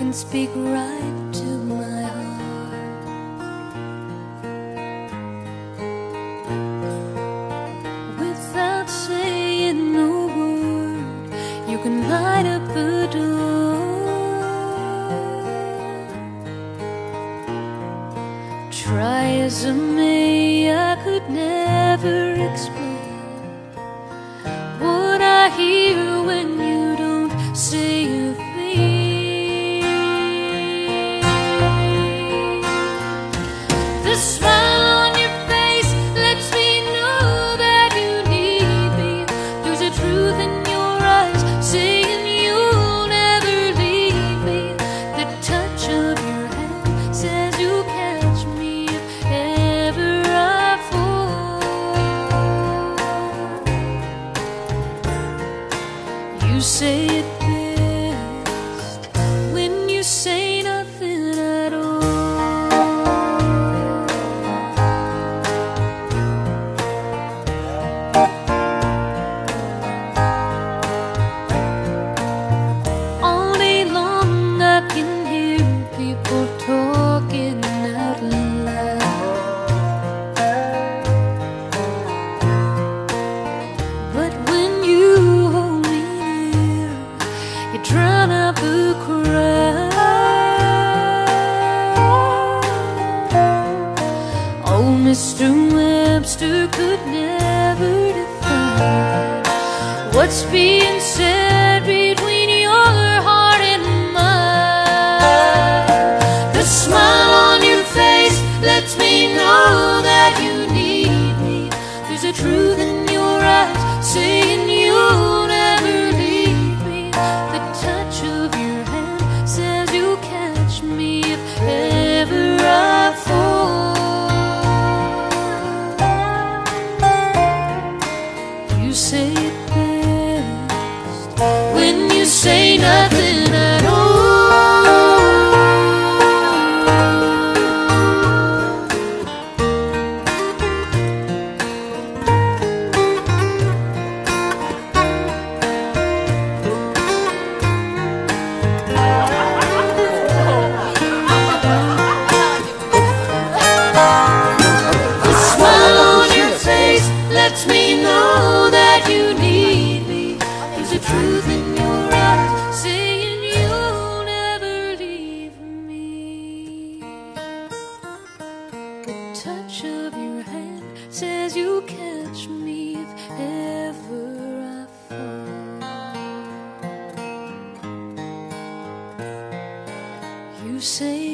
can speak right to my heart without saying a word. You can light up the door. Try as I may, I could never. you say it. Mr. Webster could never define what's being said between you say as you catch me if ever I fall. You say.